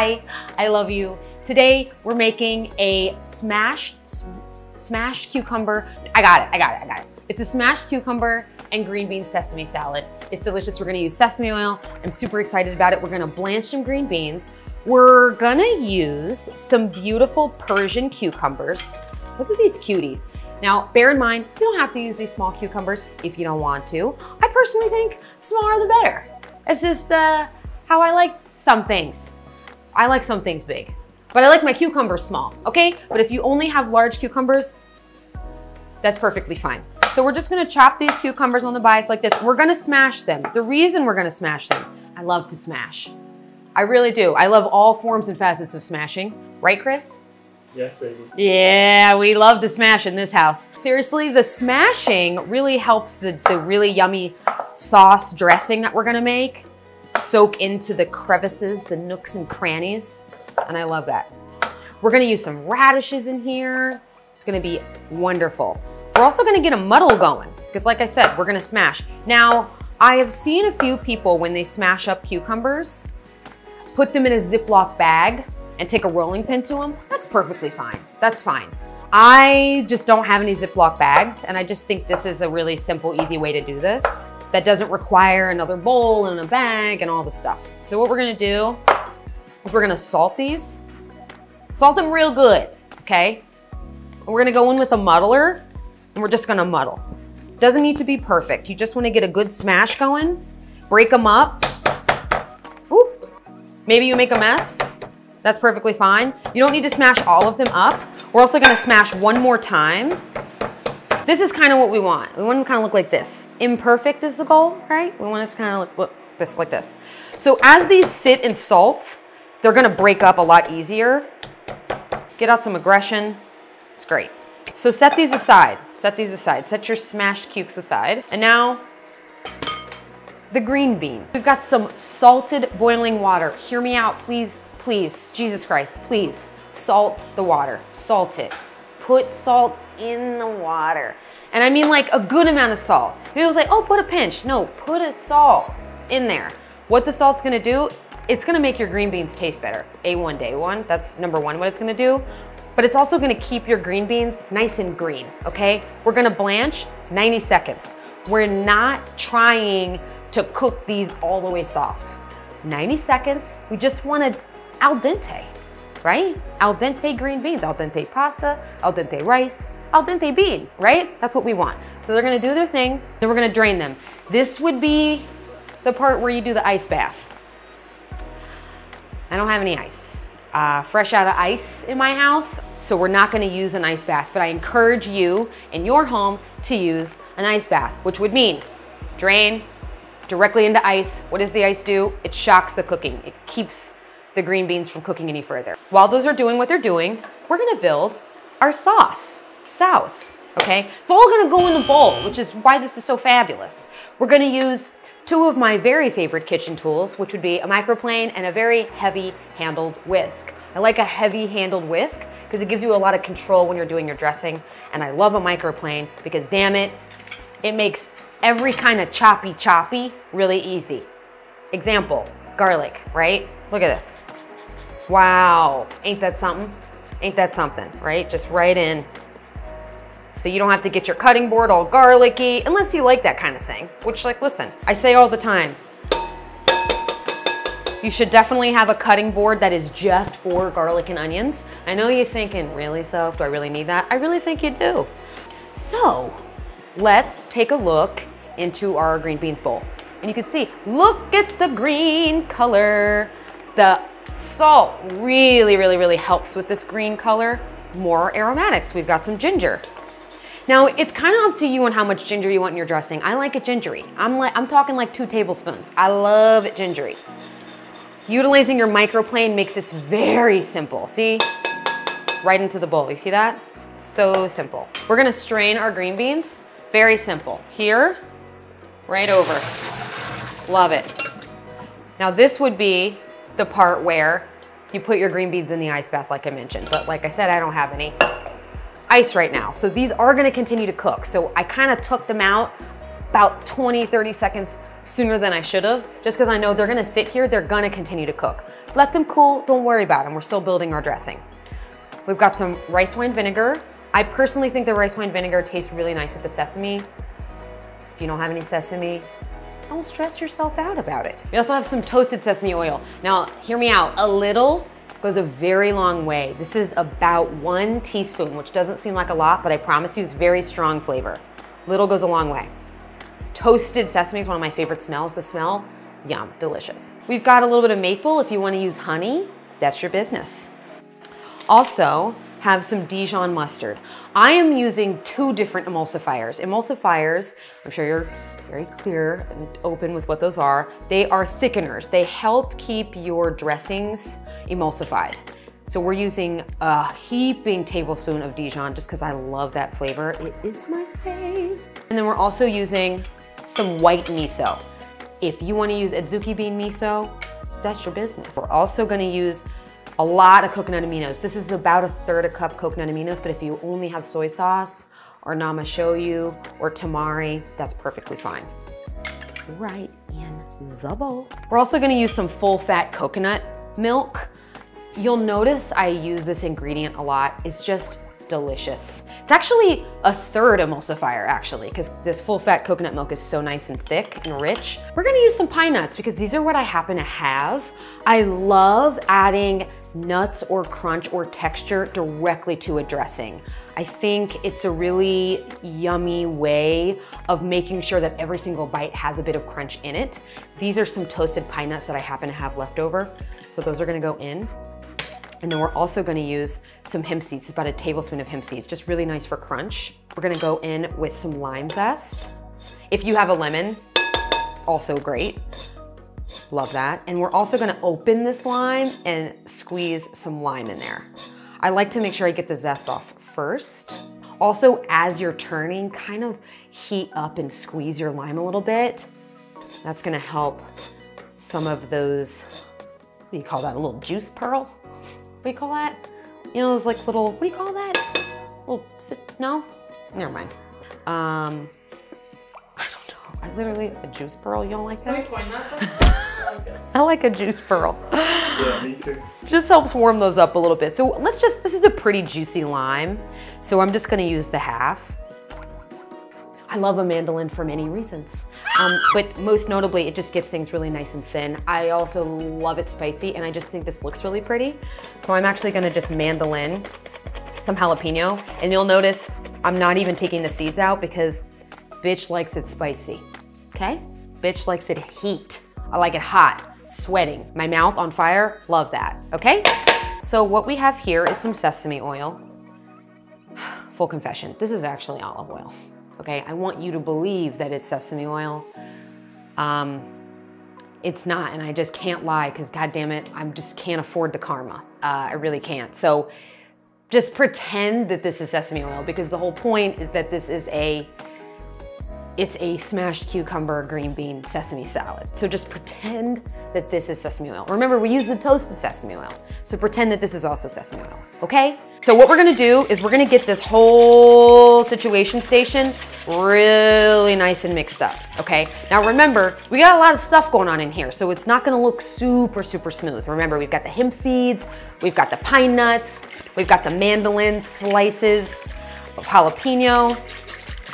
Hi, I love you. Today we're making a smashed, smashed cucumber. I got it, I got it, I got it. It's a smashed cucumber and green bean sesame salad. It's delicious. We're gonna use sesame oil. I'm super excited about it. We're gonna blanch some green beans. We're gonna use some beautiful Persian cucumbers. Look at these cuties. Now, bear in mind, you don't have to use these small cucumbers if you don't want to. I personally think smaller the better. It's just uh, how I like some things. I like some things big, but I like my cucumbers small, okay? But if you only have large cucumbers, that's perfectly fine. So we're just gonna chop these cucumbers on the bias like this. We're gonna smash them. The reason we're gonna smash them, I love to smash. I really do. I love all forms and facets of smashing. Right, Chris? Yes, baby. Yeah, we love to smash in this house. Seriously, the smashing really helps the, the really yummy sauce dressing that we're gonna make soak into the crevices, the nooks and crannies, and I love that. We're gonna use some radishes in here. It's gonna be wonderful. We're also gonna get a muddle going, because like I said, we're gonna smash. Now, I have seen a few people when they smash up cucumbers, put them in a Ziploc bag and take a rolling pin to them. That's perfectly fine, that's fine. I just don't have any Ziploc bags, and I just think this is a really simple, easy way to do this that doesn't require another bowl and a bag and all the stuff. So what we're gonna do is we're gonna salt these. Salt them real good, okay? And we're gonna go in with a muddler and we're just gonna muddle. Doesn't need to be perfect. You just wanna get a good smash going, break them up. Ooh. Maybe you make a mess. That's perfectly fine. You don't need to smash all of them up. We're also gonna smash one more time this is kind of what we want. We want them to kind of look like this. Imperfect is the goal, right? We want it to kind of look, look this like this. So as these sit in salt, they're gonna break up a lot easier. Get out some aggression. It's great. So set these aside. Set these aside. Set your smashed cukes aside. And now, the green bean. We've got some salted boiling water. Hear me out, please, please. Jesus Christ, please. Salt the water. Salt it. Put salt in the water. And I mean like a good amount of salt. People say, oh, put a pinch. No, put a salt in there. What the salt's gonna do, it's gonna make your green beans taste better. A1 day one, that's number one what it's gonna do. But it's also gonna keep your green beans nice and green, okay? We're gonna blanch 90 seconds. We're not trying to cook these all the way soft. 90 seconds, we just want it al dente, right? Al dente green beans, al dente pasta, al dente rice, al dente bean, right? That's what we want. So they're gonna do their thing, then we're gonna drain them. This would be the part where you do the ice bath. I don't have any ice. Uh, fresh out of ice in my house, so we're not gonna use an ice bath, but I encourage you in your home to use an ice bath, which would mean drain directly into ice. What does the ice do? It shocks the cooking. It keeps the green beans from cooking any further. While those are doing what they're doing, we're gonna build our sauce sauce, okay? It's all gonna go in the bowl, which is why this is so fabulous. We're gonna use two of my very favorite kitchen tools, which would be a microplane and a very heavy handled whisk. I like a heavy handled whisk because it gives you a lot of control when you're doing your dressing. And I love a microplane because damn it, it makes every kind of choppy choppy really easy. Example, garlic, right? Look at this. Wow, ain't that something? Ain't that something, right? Just right in, so you don't have to get your cutting board all garlicky, unless you like that kind of thing. Which like, listen, I say all the time, you should definitely have a cutting board that is just for garlic and onions. I know you're thinking, really, Soph, do I really need that? I really think you do. So let's take a look into our green beans bowl. And you can see, look at the green color. The salt really, really, really helps with this green color. More aromatics. We've got some ginger. Now, it's kind of up to you on how much ginger you want in your dressing. I like it gingery. I'm, like, I'm talking like two tablespoons. I love it gingery. Utilizing your microplane makes this very simple. See? Right into the bowl. You see that? So simple. We're gonna strain our green beans. Very simple. Here, right over. Love it. Now this would be the part where you put your green beans in the ice bath like I mentioned. But like I said, I don't have any ice right now. So these are gonna continue to cook. So I kind of took them out about 20, 30 seconds sooner than I should have, just because I know they're gonna sit here, they're gonna continue to cook. let them cool, don't worry about them. We're still building our dressing. We've got some rice wine vinegar. I personally think the rice wine vinegar tastes really nice with the sesame. If you don't have any sesame, don't stress yourself out about it. We also have some toasted sesame oil. Now, hear me out. A little goes a very long way. This is about one teaspoon, which doesn't seem like a lot, but I promise you it's very strong flavor. Little goes a long way. Toasted sesame is one of my favorite smells. The smell, yum, delicious. We've got a little bit of maple. If you wanna use honey, that's your business. Also, have some Dijon mustard. I am using two different emulsifiers. Emulsifiers, I'm sure you're very clear and open with what those are. They are thickeners. They help keep your dressings emulsified. So we're using a heaping tablespoon of Dijon just because I love that flavor. It is my fave. And then we're also using some white miso. If you wanna use adzuki bean miso, that's your business. We're also gonna use a lot of coconut aminos. This is about a third a cup coconut aminos, but if you only have soy sauce or nama shoyu or tamari, that's perfectly fine. Right in the bowl. We're also gonna use some full fat coconut milk. You'll notice I use this ingredient a lot. It's just delicious. It's actually a third emulsifier actually, because this full fat coconut milk is so nice and thick and rich. We're gonna use some pine nuts because these are what I happen to have. I love adding nuts or crunch or texture directly to a dressing. I think it's a really yummy way of making sure that every single bite has a bit of crunch in it. These are some toasted pine nuts that I happen to have left over. So those are gonna go in. And then we're also gonna use some hemp seeds. It's about a tablespoon of hemp seeds, just really nice for crunch. We're gonna go in with some lime zest. If you have a lemon, also great. Love that. And we're also gonna open this lime and squeeze some lime in there. I like to make sure I get the zest off first. Also, as you're turning, kind of heat up and squeeze your lime a little bit. That's gonna help some of those, what do you call that, a little juice pearl? What do you call that? You know, those like little, what do you call that? Little, no? Never mind. Um, I don't know. I literally, a juice pearl, you don't like that? I like a juice pearl. Yeah, me too. Just helps warm those up a little bit. So let's just, this is a pretty juicy lime. So I'm just gonna use the half. I love a mandolin for many reasons. Um, but most notably, it just gets things really nice and thin. I also love it spicy and I just think this looks really pretty. So I'm actually gonna just mandolin some jalapeno and you'll notice I'm not even taking the seeds out because bitch likes it spicy, okay? Bitch likes it heat. I like it hot, sweating, my mouth on fire, love that, okay? So what we have here is some sesame oil. Full confession, this is actually olive oil, okay? I want you to believe that it's sesame oil. Um, it's not, and I just can't lie because God damn it, I just can't afford the karma. Uh, I really can't. So just pretend that this is sesame oil because the whole point is that this is a it's a smashed cucumber, green bean, sesame salad. So just pretend that this is sesame oil. Remember, we use the toasted sesame oil. So pretend that this is also sesame oil, okay? So what we're gonna do is we're gonna get this whole situation station really nice and mixed up, okay? Now remember, we got a lot of stuff going on in here, so it's not gonna look super, super smooth. Remember, we've got the hemp seeds, we've got the pine nuts, we've got the mandolin slices of jalapeno,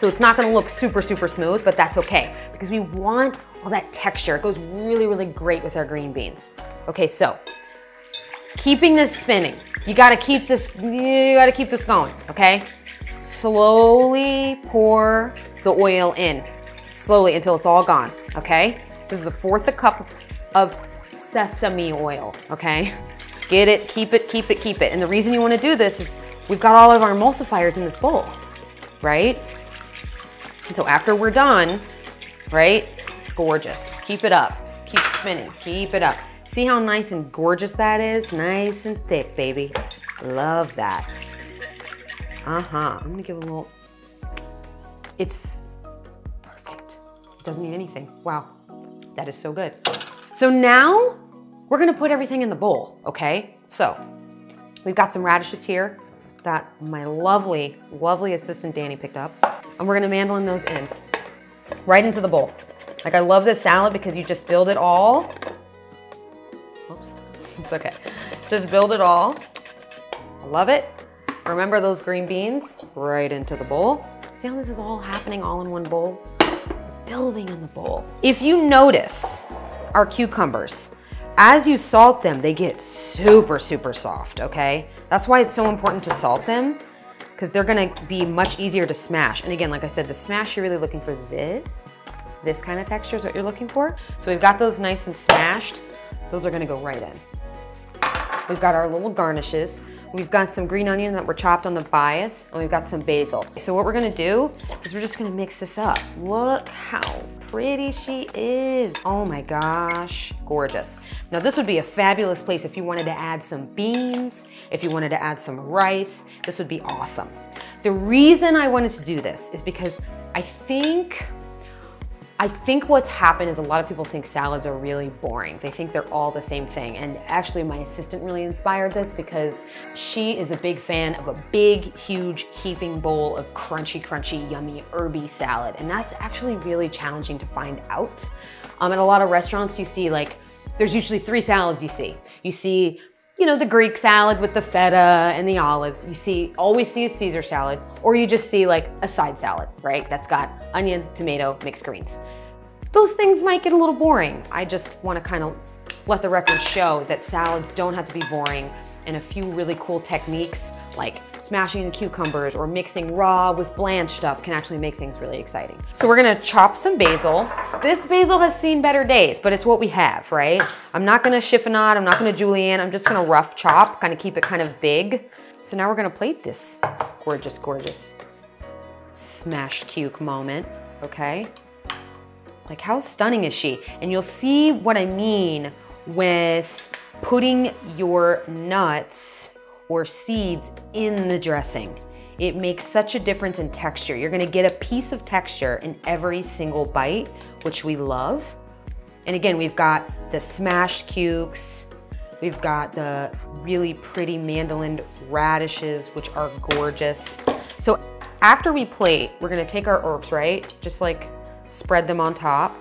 so it's not gonna look super, super smooth, but that's okay because we want all that texture. It goes really, really great with our green beans. Okay, so keeping this spinning. You gotta keep this, you gotta keep this going, okay? Slowly pour the oil in, slowly until it's all gone, okay? This is a fourth a cup of sesame oil, okay? Get it, keep it, keep it, keep it. And the reason you wanna do this is we've got all of our emulsifiers in this bowl, right? And so after we're done, right, gorgeous. Keep it up, keep spinning, keep it up. See how nice and gorgeous that is? Nice and thick, baby. Love that. Uh-huh, I'm gonna give a little, it's perfect. It doesn't need anything. Wow, that is so good. So now we're gonna put everything in the bowl, okay? So we've got some radishes here that my lovely, lovely assistant Danny picked up and we're gonna mandolin those in, right into the bowl. Like I love this salad because you just build it all, oops, It's okay. Just build it all. Love it. Remember those green beans? Right into the bowl. See how this is all happening all in one bowl? Building in the bowl. If you notice our cucumbers, as you salt them, they get super, super soft, okay? That's why it's so important to salt them because they're gonna be much easier to smash. And again, like I said, the smash, you're really looking for this. This kind of texture is what you're looking for. So we've got those nice and smashed. Those are gonna go right in. We've got our little garnishes. We've got some green onion that were chopped on the bias, and we've got some basil. So what we're gonna do is we're just gonna mix this up. Look how pretty she is. Oh my gosh, gorgeous. Now this would be a fabulous place if you wanted to add some beans, if you wanted to add some rice, this would be awesome. The reason I wanted to do this is because I think I think what's happened is a lot of people think salads are really boring. They think they're all the same thing. And actually my assistant really inspired this because she is a big fan of a big, huge, heaping bowl of crunchy, crunchy, yummy, herby salad. And that's actually really challenging to find out. Um, at a lot of restaurants you see like, there's usually three salads you see. You see you know, the Greek salad with the feta and the olives. You see, always see a Caesar salad, or you just see like a side salad, right? That's got onion, tomato, mixed greens. Those things might get a little boring. I just wanna kind of let the record show that salads don't have to be boring and a few really cool techniques like smashing cucumbers or mixing raw with blanched stuff can actually make things really exciting. So we're gonna chop some basil. This basil has seen better days, but it's what we have, right? I'm not gonna chiffonade, I'm not gonna julienne, I'm just gonna rough chop, kind of keep it kind of big. So now we're gonna plate this gorgeous, gorgeous smashed cuke moment, okay? Like how stunning is she? And you'll see what I mean with putting your nuts or seeds in the dressing. It makes such a difference in texture. You're gonna get a piece of texture in every single bite, which we love. And again, we've got the smashed cukes, we've got the really pretty mandolin radishes, which are gorgeous. So after we plate, we're gonna take our herbs, right? Just like spread them on top,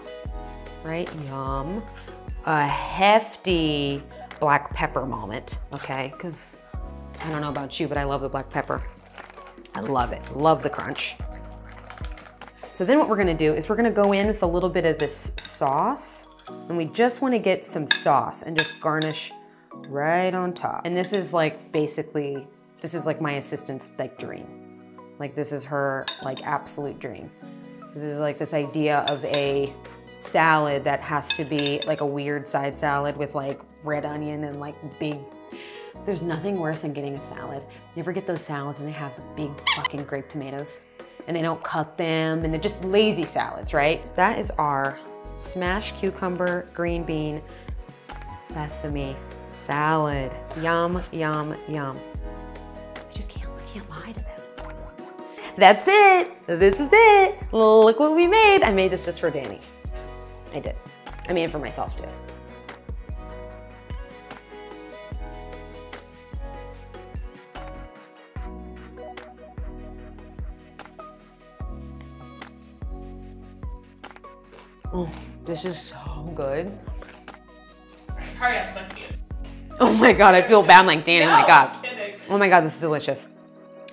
right? Yum. A hefty black pepper moment, okay? Because I don't know about you, but I love the black pepper. I love it, love the crunch. So then what we're gonna do is we're gonna go in with a little bit of this sauce and we just wanna get some sauce and just garnish right on top. And this is like basically, this is like my assistant's like dream. Like this is her like absolute dream. This is like this idea of a salad that has to be like a weird side salad with like red onion and like big there's nothing worse than getting a salad. You ever get those salads and they have the big fucking grape tomatoes and they don't cut them and they're just lazy salads, right? That is our smashed cucumber, green bean, sesame salad. Yum, yum, yum. I just can't, I can't lie to them. That's it. This is it. Look what we made. I made this just for Danny. I did. I made it for myself too. Oh, this is so good. Hurry up, cute. Oh my God, I feel bad. I'm like, Danny, oh my God. Oh my God, this is delicious.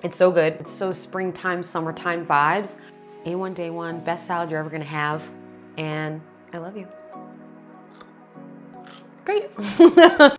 It's so good. It's so springtime, summertime vibes. A1 day one, best salad you're ever gonna have. And I love you. Great.